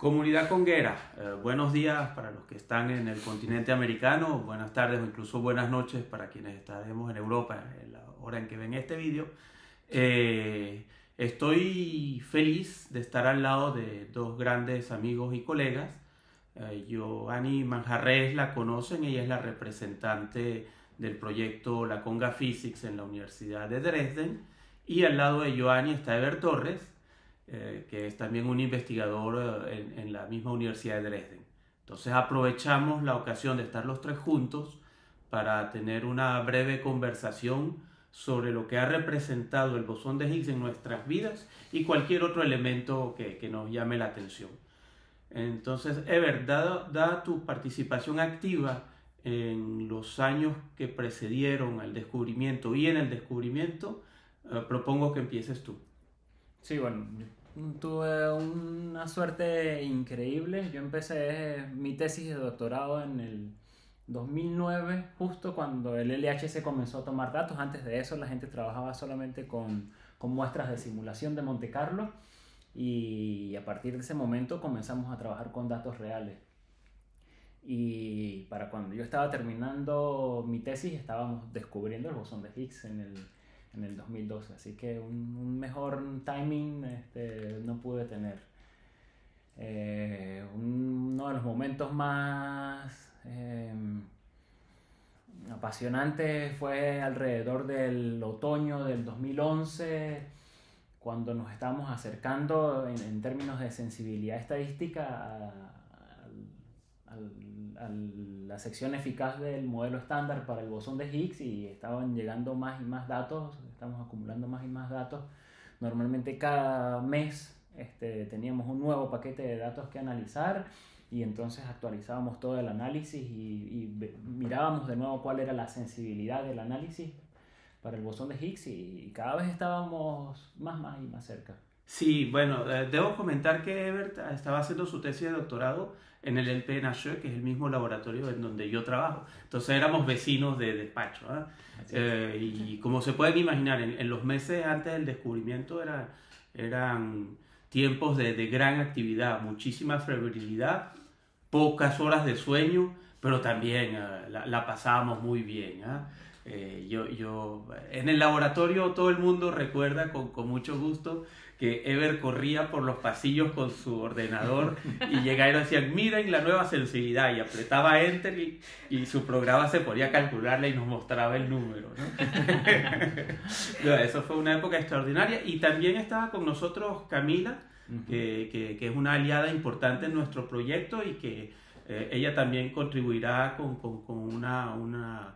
Comunidad Conguera, eh, buenos días para los que están en el continente americano, buenas tardes o incluso buenas noches para quienes estaremos en Europa en la hora en que ven este vídeo. Eh, estoy feliz de estar al lado de dos grandes amigos y colegas. Eh, Joanny Manjarres la conocen, ella es la representante del proyecto La Conga Physics en la Universidad de Dresden. Y al lado de Joanny está Ever Torres, eh, que es también un investigador eh, en, en, la misma Universidad de Dresden. Entonces aprovechamos la ocasión de estar los tres juntos para tener una breve conversación sobre lo que ha representado el bosón de Higgs en nuestras vidas y cualquier otro elemento que, que nos llame la atención. Entonces, Ever, dada, dada tu participación activa en los años que precedieron al descubrimiento y en el descubrimiento, eh, propongo que empieces tú. Sí, bueno, Tuve una suerte increíble. Yo empecé mi tesis de doctorado en el 2009, justo cuando el LH se comenzó a tomar datos. Antes de eso la gente trabajaba solamente con, con muestras de simulación de Monte Carlo y a partir de ese momento comenzamos a trabajar con datos reales. Y para cuando yo estaba terminando mi tesis estábamos descubriendo el bosón de Higgs en el en el 2012. Así que un, mejor timing este, no pude tener. Eh, uno de los momentos más eh, apasionantes fue alrededor del otoño del 2011, cuando nos estábamos acercando en, términos de sensibilidad estadística al a la sección eficaz del modelo estándar para el bosón de Higgs y estaban llegando más y más datos, estamos acumulando más y más datos. Normalmente cada mes este, teníamos un nuevo paquete de datos que analizar y entonces actualizábamos todo el análisis y, mirábamos de nuevo cuál era la sensibilidad del análisis para el bosón de Higgs y, cada vez estábamos más, más y más cerca. Sí, bueno, eh, debo comentar que Ebert estaba haciendo su tesis de doctorado en el LPNH, que es el mismo laboratorio en donde yo trabajo. Entonces éramos vecinos de despacho. ¿ah? Eh, y como se pueden imaginar, en, los meses antes del descubrimiento era, eran tiempos de, de, gran actividad, muchísima febrilidad, pocas horas de sueño, pero también uh, la, la, pasábamos muy bien. Eh, yo, yo, en el laboratorio todo el mundo recuerda con, con mucho gusto que Ever corría por los pasillos con su ordenador y llegaba y decían, miren la nueva sensibilidad y apretaba enter y, y, su programa se ponía a calcularla y nos mostraba el número. ¿no? eso fue una época extraordinaria y también estaba con nosotros Camila, que, que, que, es una aliada importante en nuestro proyecto y que eh, ella también contribuirá con, con, con una, una,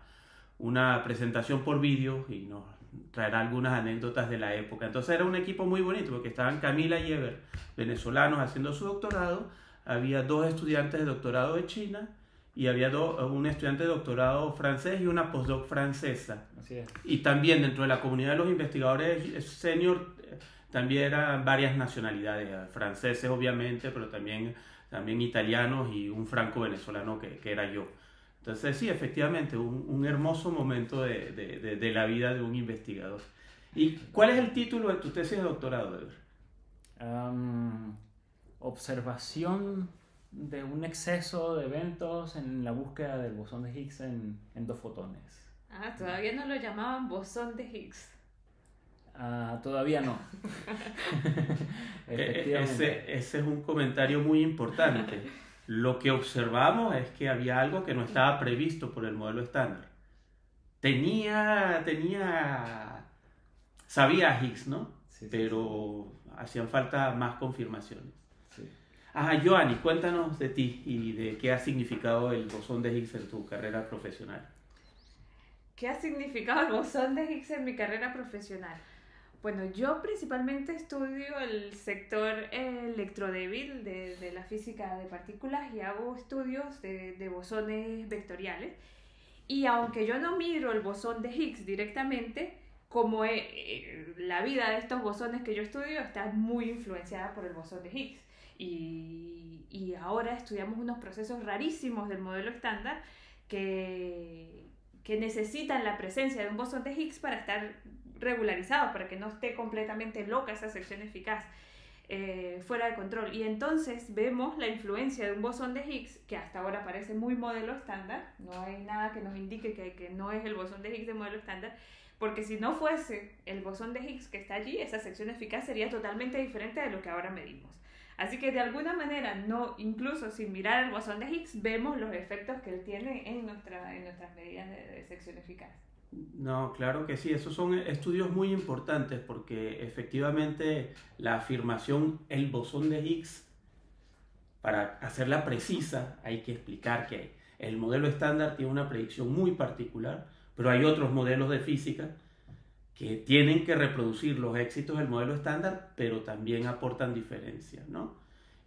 una presentación por vídeo y nos traerá algunas anécdotas de la época. Entonces era un equipo muy bonito porque estaban Camila y Ever, venezolanos, haciendo su doctorado. Había dos estudiantes de doctorado de China y había un estudiante de doctorado francés y una postdoc francesa. Y también dentro de la comunidad de los investigadores senior también eran varias nacionalidades, franceses obviamente, pero también, también italianos y un franco-venezolano que, que era yo. Entonces, sí, efectivamente, un, un hermoso momento de, de, de, la vida de un investigador. ¿Y cuál es el título de tu tesis de doctorado, um, observación de un exceso de eventos en la búsqueda del bosón de Higgs en, en dos fotones. Ah, todavía no lo llamaban bosón de Higgs. Ah, todavía no. E, ese, ese es un comentario muy importante. Lo que observamos es que había algo que no estaba previsto por el modelo estándar. Tenía, tenía, sabía Higgs, ¿no? Pero hacían falta más confirmaciones. Ajá, Joanny, cuéntanos de ti y de qué ha significado el bosón de Higgs en tu carrera profesional. ¿Qué ha significado el bosón de Higgs en mi carrera profesional? Bueno, yo principalmente estudio el sector electrodébil de, de la física de partículas y hago estudios de, de, bosones vectoriales. Y aunque yo no miro el bosón de Higgs directamente, como eh, la vida de estos bosones que yo estudio está muy influenciada por el bosón de Higgs. Y, y ahora estudiamos unos procesos rarísimos del modelo estándar que, que necesitan la presencia de un bosón de Higgs para estar regularizado para que no esté completamente loca esa sección eficaz. eh, fuera de control. Y entonces vemos la influencia de un bosón de Higgs, que hasta ahora parece muy modelo estándar, no hay nada que nos indique que, que no es el bosón de Higgs de modelo estándar, porque si no fuese el bosón de Higgs que está allí, esa sección eficaz sería totalmente diferente de lo que ahora medimos. Así que de alguna manera, no, incluso sin mirar el bosón de Higgs, vemos los efectos que él tiene en, nuestra, en nuestras medidas de, sección eficaz. No, claro que sí, esos son estudios muy importantes porque efectivamente la afirmación el bosón de Higgs, para hacerla precisa, hay que explicar que el modelo estándar tiene una predicción muy particular, pero hay otros modelos de física que tienen que reproducir los éxitos del modelo estándar, pero también aportan diferencias, ¿no?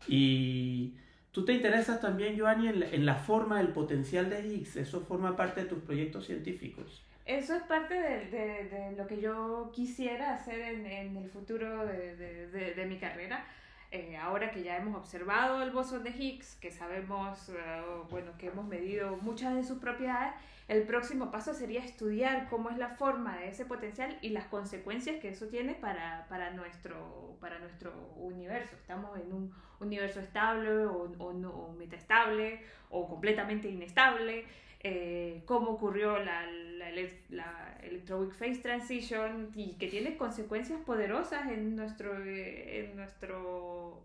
Y tú te interesas también, Joanny, en la, forma del potencial de Higgs, eso forma parte de tus proyectos científicos. Eso es parte de, lo que yo quisiera hacer en, el futuro de, mi carrera. Eh, ahora que ya hemos observado el bosón de Higgs, que sabemos, eh, bueno, que hemos medido muchas de sus propiedades, el próximo paso sería estudiar cómo es la forma de ese potencial y las consecuencias que eso tiene para, para, nuestro, para nuestro universo. Estamos en un universo estable o, o, o metaestable o completamente inestable. Eh, cómo ocurrió la, la, la electroweak phase transition y que tiene consecuencias poderosas en nuestro, en nuestro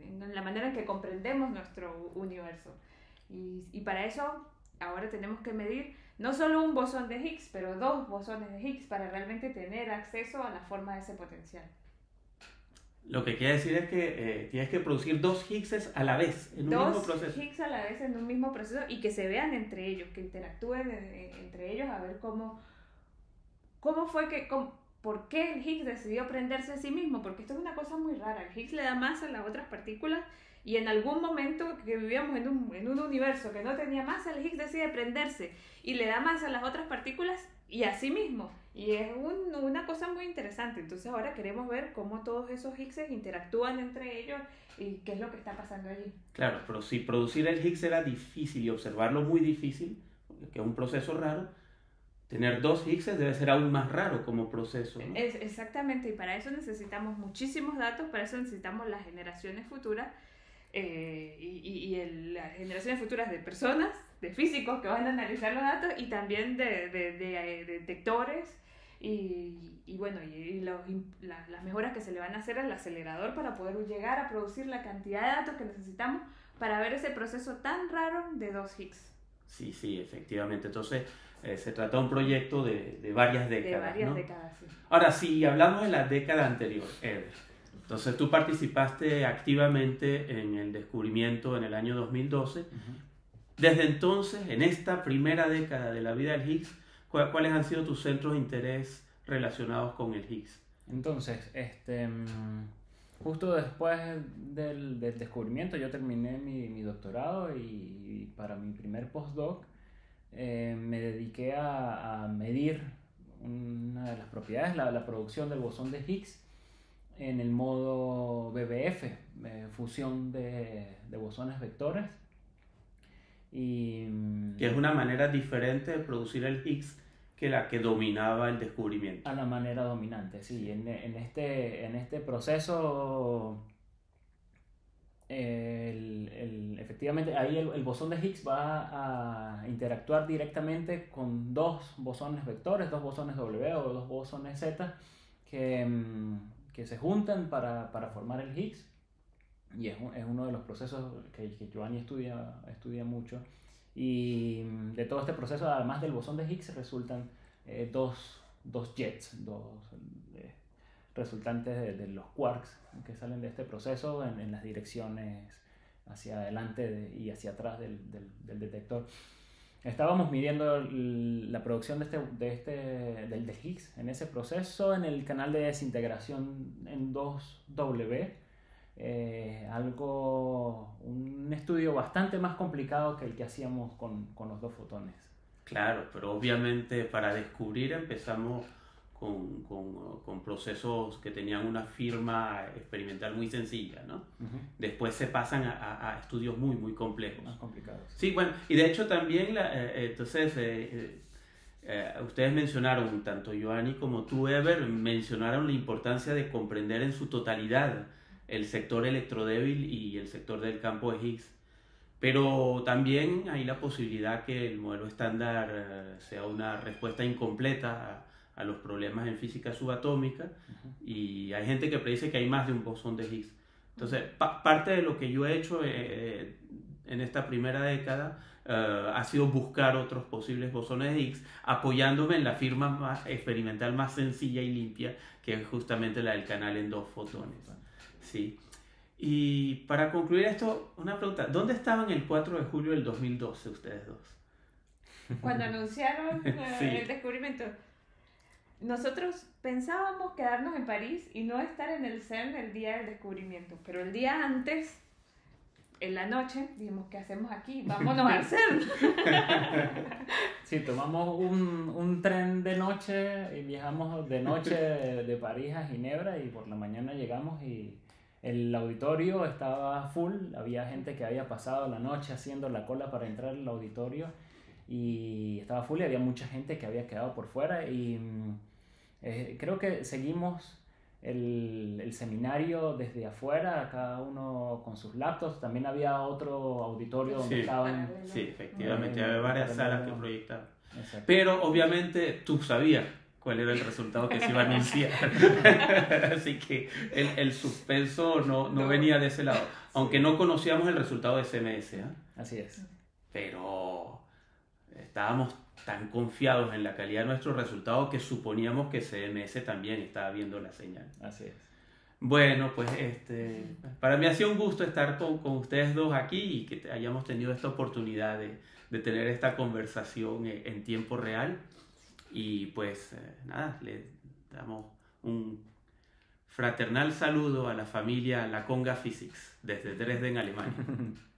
en la manera en que comprendemos nuestro universo. Y, y para eso ahora tenemos que medir no solo un bosón de Higgs, pero dos bosones de Higgs para realmente tener acceso a la forma de ese potencial. Lo que quiere decir es que eh, tienes que producir dos Higgses a la vez en un mismo proceso. Dos Higgs a la vez en un mismo proceso y que se vean entre ellos, que interactúen entre ellos a ver cómo, cómo fue que, por qué el Higgs decidió prenderse a sí mismo, porque esto es una cosa muy rara. El Higgs le da masa a las otras partículas y en algún momento que vivíamos en un, en un universo que no tenía masa, el Higgs decide prenderse y le da masa a las otras partículas y a sí mismo. Y es un, una cosa muy interesante. Entonces ahora queremos ver cómo todos esos Higgses interactúan entre ellos y qué es lo que está pasando allí. Claro, pero si producir el Higgs era difícil y observarlo muy difícil, que es un proceso raro, tener dos Higgses debe ser aún más raro como proceso. Es, exactamente, y para eso necesitamos muchísimos datos, para eso necesitamos las generaciones futuras eh, y, y, las generaciones futuras de personas, de físicos que van a analizar los datos y también de, de, de, detectores y, y, bueno, y, los, las mejoras que se le van a hacer al acelerador para poder llegar a producir la cantidad de datos que necesitamos para ver ese proceso tan raro de dos Higgs. Sí, sí, efectivamente. Entonces, eh, se trata de un proyecto de, de varias décadas. De varias décadas, sí. Ahora, si hablamos de la década anterior, Eder, entonces tú participaste activamente en el descubrimiento en el año 2012. Desde entonces, en esta primera década de la vida del Higgs, ¿cuáles han sido tus centros de interés relacionados con el Higgs? Entonces, este, justo después del, descubrimiento yo terminé mi, doctorado y, para mi primer postdoc eh, me dediqué a, medir una de las propiedades, la, la producción del bosón de Higgs en el modo BBF, eh, fusión de, de, bosones vectores. Y, que es una manera diferente de producir el Higgs que la que dominaba el descubrimiento. A la manera dominante, sí. En, en este, en este proceso, el, el, efectivamente, ahí el, el, bosón de Higgs va a interactuar directamente con dos bosones vectores, dos bosones W o dos bosones Z, que mm, que se juntan para, para formar el Higgs. Y es, es, uno de los procesos que, que Giovanni estudia, estudia mucho. Y mm, de todo este proceso, además del bosón de Higgs, resultan eh, dos, dos, jets, dos eh, resultantes de, los quarks que salen de este proceso en, en las direcciones hacia adelante y hacia atrás del, del, del detector. Estábamos midiendo la producción de este, de este, del, del Higgs en ese proceso en el canal de desintegración en 2W. Eh, algo, un estudio bastante más complicado que el que hacíamos con, con los dos fotones. Claro, pero obviamente para descubrir empezamos con, con, con, procesos que tenían una firma experimental muy sencilla, ¿no? Después se pasan a, a, estudios muy, muy complejos. Más complicados. Sí, bueno, y de hecho también, la, eh, entonces, eh, eh, ustedes mencionaron, tanto Joanny como tú, Ever, mencionaron la importancia de comprender en su totalidad el sector electrodébil y el sector del campo de Higgs. Pero también hay la posibilidad que el modelo estándar eh, sea una respuesta incompleta a, los problemas en física subatómica y hay gente que predice que hay más de un bosón de Higgs. Entonces, parte de lo que yo he hecho eh, en esta primera década eh, ha sido buscar otros posibles bosones de Higgs, apoyándome en la firma más experimental más sencilla y limpia, que es justamente la del canal en dos fotones. Sí. Y para concluir esto, una pregunta. ¿Dónde estaban el 4 de julio del 2012 ustedes dos? Cuando anunciaron eh, el descubrimiento. Nosotros pensábamos quedarnos en París y no estar en el CERN el día del descubrimiento, pero el día antes, en la noche, dijimos, ¿qué hacemos aquí? Vámonos al CERN. Sí, tomamos un, un tren de noche y viajamos de noche de París a Ginebra y por la mañana llegamos y el auditorio estaba full, había gente que había pasado la noche haciendo la cola para entrar al auditorio y estaba full y había mucha gente que había quedado por fuera y mm, eh, creo que seguimos el, el, seminario desde afuera, cada uno con sus laptops. También había otro auditorio donde estaban... Sí, efectivamente, había varias salas que proyectaban. Pero obviamente tú sabías cuál era el resultado que se iba a anunciar. Así que el, el suspenso no, no, venía de ese lado. Aunque no conocíamos el resultado de CMS. ¿eh? Así es. Pero estábamos tan confiados en la calidad de nuestro resultado que suponíamos que CMS también estaba viendo la señal. Así es. Bueno, pues este, para mí ha sido un gusto estar con, con ustedes dos aquí y que hayamos tenido esta oportunidad de, de tener esta conversación en tiempo real. Y pues eh, nada, le damos un fraternal saludo a la familia La Conga Physics desde Dresden, Alemania.